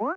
What?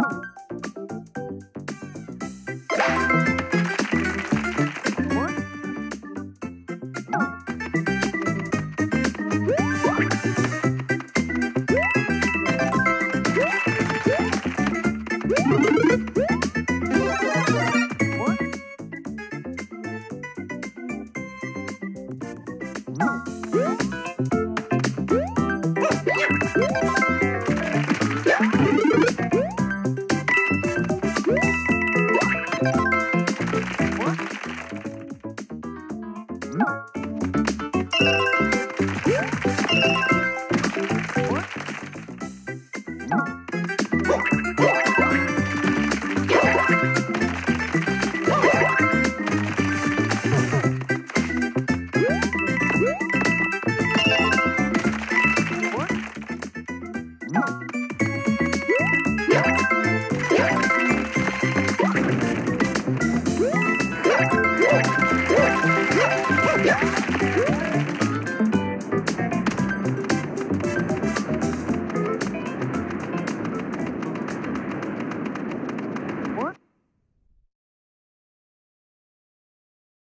Yeah.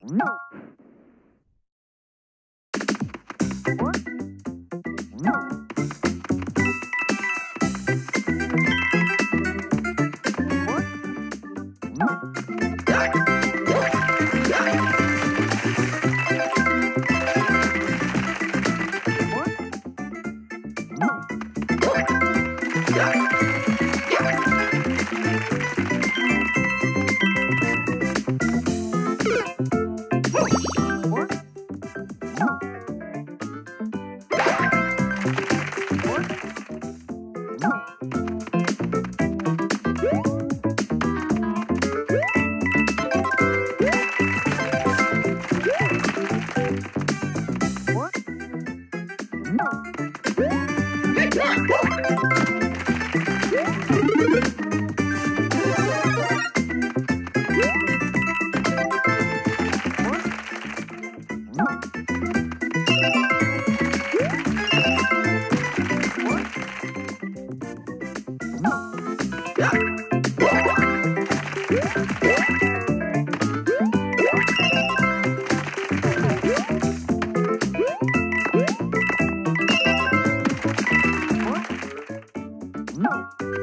No. What? Yeah. Não.